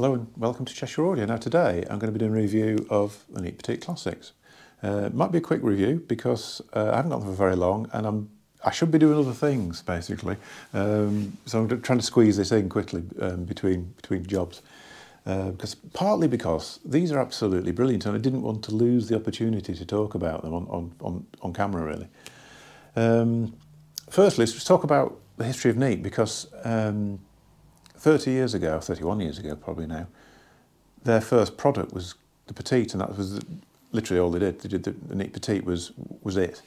Hello and welcome to Cheshire Audio. Now today I'm going to be doing a review of the Neat Petite Classics. Uh, it might be a quick review because uh, I haven't got them for very long and I'm I should be doing other things basically. Um, so I'm trying to squeeze this in quickly um, between between jobs. Uh, because partly because these are absolutely brilliant and I didn't want to lose the opportunity to talk about them on, on, on, on camera really. Um, firstly, let's talk about the history of Neat because um, 30 years ago, 31 years ago probably now, their first product was the Petite, and that was literally all they did. They did the, the Neat Petite was was it.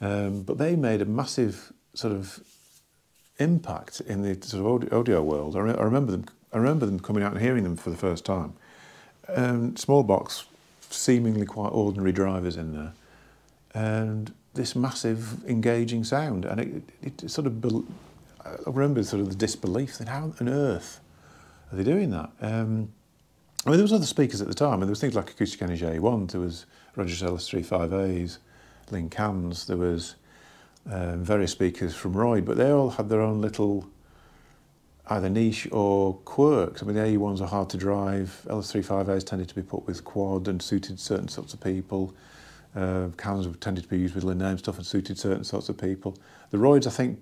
Um, but they made a massive sort of impact in the sort of audio, world. I, re I, remember them. I remember them coming out and hearing them for the first time. Um, small box, seemingly quite ordinary drivers in there, and this massive engaging sound, and it, it sort of I remember sort of the disbelief that how on earth are they doing that? Um, I mean, there was other speakers at the time, and there was things like Acoustic Energy A1, there was Rogers LS35As, Linn Kans, there was um, various speakers from Royd, but they all had their own little either niche or quirks. I mean, the AE1s are hard to drive, LS35As tended to be put with quad and suited certain sorts of people. Uh, Kans tended to be used with Linn Naim stuff and suited certain sorts of people. The Royds, I think,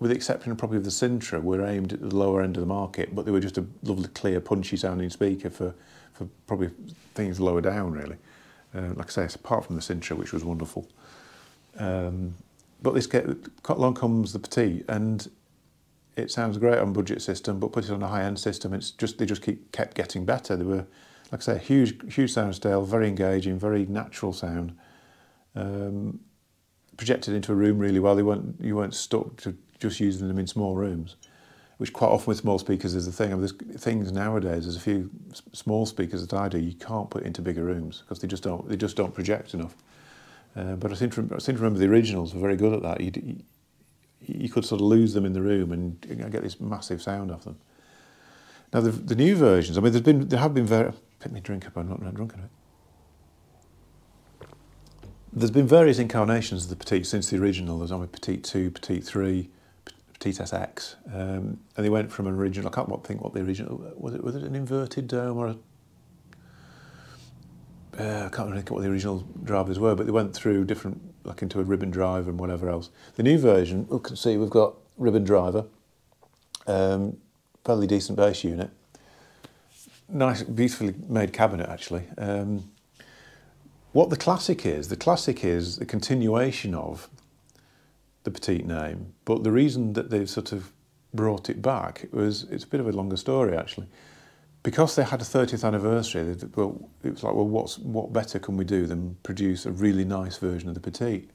with the exception of probably of the Sintra, were aimed at the lower end of the market, but they were just a lovely, clear, punchy sounding speaker for, for probably things lower down, really. Uh, like I say, apart from the Sintra, which was wonderful. Um, but this along comes the Petite, and it sounds great on budget system, but put it on a high-end system, it's just they just keep kept getting better. They were, like I say, huge, huge sound scale, very engaging, very natural sound. Um, projected into a room really well. They weren't you weren't stuck to just using them in small rooms, which quite often with small speakers is the thing. I mean, there's things nowadays. There's a few small speakers that I do. You can't put into bigger rooms because they just don't they just don't project enough. Uh, but I seem, to, I seem to remember the originals were very good at that. You, you could sort of lose them in the room and you know, get this massive sound off them. Now the, the new versions. I mean, there's been there have been very. Pick me drink up. I'm not, drunk enough. There's been various incarnations of the Petite since the original. There's only Petite 2, Petite 3, Petite SX, um, and they went from an original. I can't think what the original was. It was it an inverted dome or a uh, I can't think what the original drivers were, but they went through different, like into a ribbon drive and whatever else. The new version, you can see we've got ribbon driver, um, fairly decent bass unit, nice, beautifully made cabinet actually. Um, what the classic is, the classic is the continuation of the petite name, but the reason that they've sort of brought it back was it's a bit of a longer story actually. Because they had a 30th anniversary, they, well, it was like, well, what's, what better can we do than produce a really nice version of the petite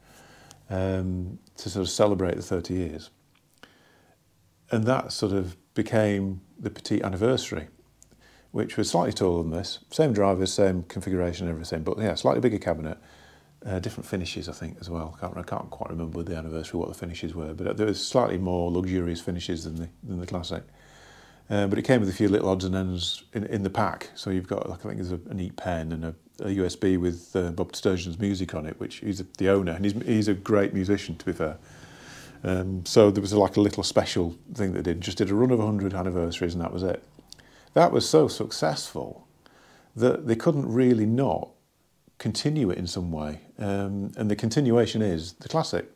um, to sort of celebrate the 30 years? And that sort of became the petite anniversary, which was slightly taller than this, same drivers, same configuration, everything, but yeah, slightly bigger cabinet. Uh, different finishes, I think, as well. I can't, I can't quite remember the anniversary what the finishes were, but there was slightly more luxurious finishes than the, than the Classic. Uh, but it came with a few little odds and ends in, in the pack. So you've got, like, I think there's a, a neat pen and a, a USB with uh, Bob Surgeoner's music on it, which he's the owner, and he's, he's a great musician, to be fair. Um, so there was a, like a little special thing that did, just did a run of 100 anniversaries and that was it. That was so successful that they couldn't really not continue it in some way. Um, and the continuation is the classic,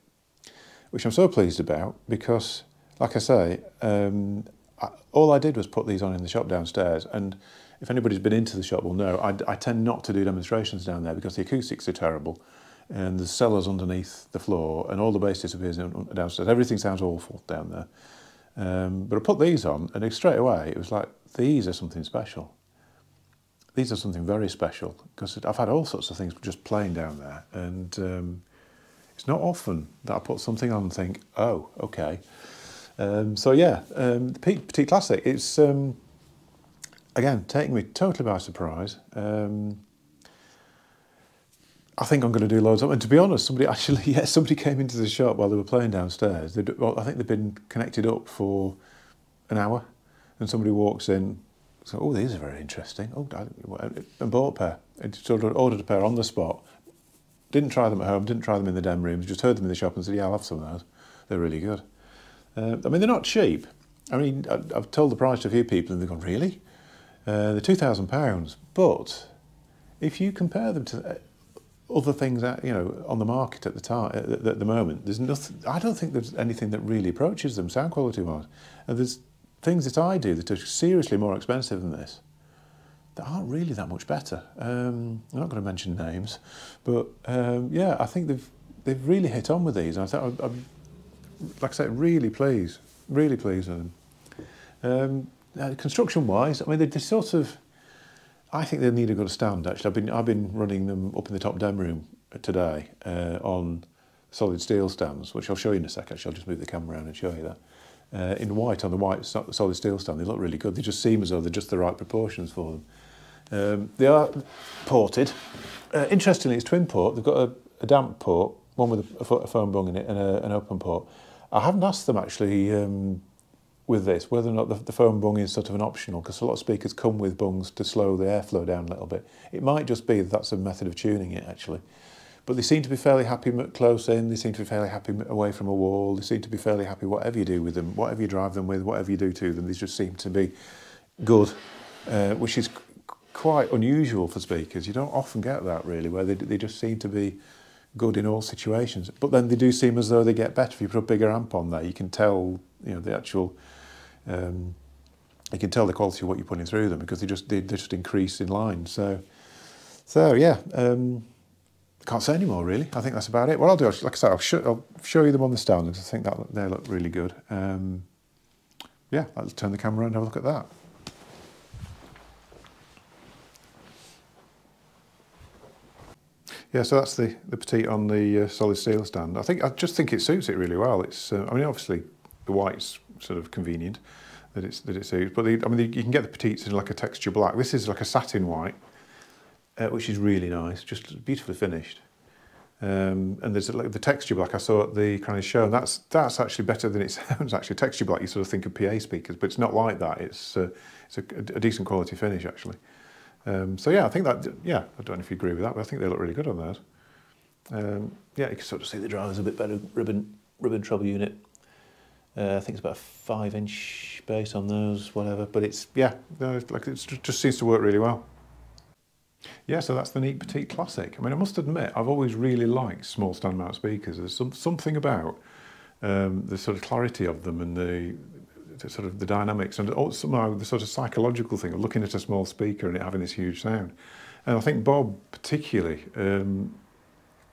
which I'm so pleased about because, like I say, um, I, all I did was put these on in the shop downstairs. And if anybody's been into the shop will know, I, I tend not to do demonstrations down there because the acoustics are terrible and the cellars underneath the floor and all the bass disappears downstairs. Everything sounds awful down there. Um, but I put these on and straight away it was like, these are something special these are something very special because I've had all sorts of things just playing down there, and um, it's not often that I put something on and think, oh, okay. Um, so yeah, um, the Petite Classic, it's um, again taking me totally by surprise. Um, I think I'm going to do loads of, and to be honest, somebody actually, yeah, somebody came into the shop while they were playing downstairs. Well, I think they've been connected up for an hour, and somebody walks in, so, oh, these are very interesting. Oh, I, bought a pair. I sort of ordered a pair on the spot. Didn't try them at home, didn't try them in the dem rooms, just heard them in the shop and said, yeah, I'll have some of those. They're really good. Uh, I mean, they're not cheap. I mean, I, have told the price to a few people and they've gone, really? Uh, they're £2,000, but if you compare them to uh, other things that you know on the market at the time at the, at the moment, there's nothing. I don't think there's anything that really approaches them sound quality wise. And there's things that I do that are seriously more expensive than this that aren't really that much better. Um, I'm not going to mention names, but um, yeah, I think they've they've really hit on with these. I thought I'm, like I said, really pleased, really pleased with them. Um, uh, construction wise, I mean, they're sort of I think they need a good stand. Actually, I've been I've been running them up in the top dem room today uh, on solid steel stands, which I'll show you in a second. Actually, I'll just move the camera around and show you that. uh, in white on the white solid steel stand. They look really good. They just seem as though they're just the right proportions for them. Um, they are ported. Uh, interestingly, it's twin port. They've got a, a damp port, one with a, a foam bung in it, and a, an open port. I haven't asked them actually um, with this whether or not the, the foam bung is sort of an optional, because a lot of speakers come with bungs to slow the airflow down a little bit. It might just be that that's a method of tuning it actually. But they seem to be fairly happy close in, they seem to be fairly happy away from a wall, they seem to be fairly happy whatever you do with them, whatever you drive them with, whatever you do to them, they just seem to be good, uh, which is quite unusual for speakers. You don't often get that really, where they, they just seem to be good in all situations. But then they do seem as though they get better. If you put a bigger amp on there, you can tell, you know, the actual um, you can tell the quality of what you're putting through them because they just they, they just increase in line. So, so yeah, um, can't say any more really. I think that's about it. What I'll do, like I said, I'll, sh I'll show you them on the stand because I think that they look really good. Um, yeah, let's turn the camera and have a look at that. Yeah, so that's the, the petite on the uh, solid steel stand. I think I just think it suits it really well. It's uh, I mean obviously the white's sort of convenient, that it's that it's used. But the, I mean, you can get the petites in like a texture black. This is like a satin white, uh, which is really nice, just beautifully finished. Um, and there's like the texture black I saw at the of show, and that's that's actually better than it sounds. Actually, texture black you sort of think of PA speakers, but it's not like that. It's uh, it's a, a, decent quality finish actually. Um, so yeah, I think that yeah, I don't know if you agree with that, but I think they look really good on those. Um, yeah, you can sort of see the driver's a bit better ribbon ribbon treble unit uh, I think it's about a five inch bass on those, whatever. But it's, yeah, no, like it just seems to work really well. Yeah, so that's the Neat Petite Classic. I mean, I must admit, I've always really liked small stand mount speakers. There's some, something about um, the sort of clarity of them and the, the sort of the dynamics and also somehow the sort of psychological thing of looking at a small speaker and it having this huge sound. And I think Bob particularly, um,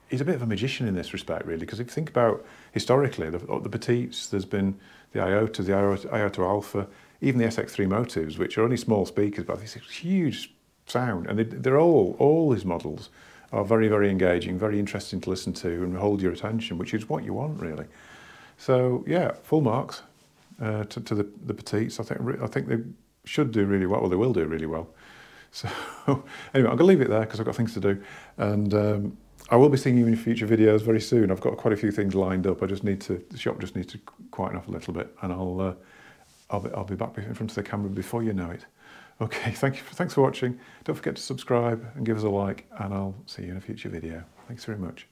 he's a bit of a magician in this respect, really, because if you think about historically, the, the Petites, there's been the Iota, the Iota, Iota Alpha, even the SX3 Motives, which are only small speakers, but this huge sound. And they, they're all, all his models are very, very engaging, very interesting to listen to and hold your attention, which is what you want, really. So, yeah, full marks uh, to, to the, the Petites. I think, I think they should do really well, or they will do really well. So, anyway, I'm going to leave it there because I've got things to do. And um, I will be seeing you in future videos very soon. I've got quite a few things lined up. I just need to, the shop just needs to quieten off a little bit and I'll, uh, I'll, be, I'll be back in front of the camera before you know it. Okay, thank you, thanks for watching. Don't forget to subscribe and give us a like and I'll see you in a future video. Thanks very much.